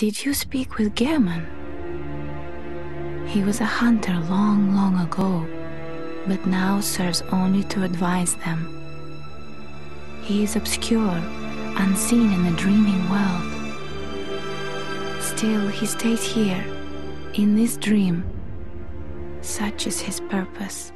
Did you speak with Gehrman? He was a hunter long, long ago, but now serves only to advise them. He is obscure, unseen in the dreaming world. Still, he stays here, in this dream. Such is his purpose.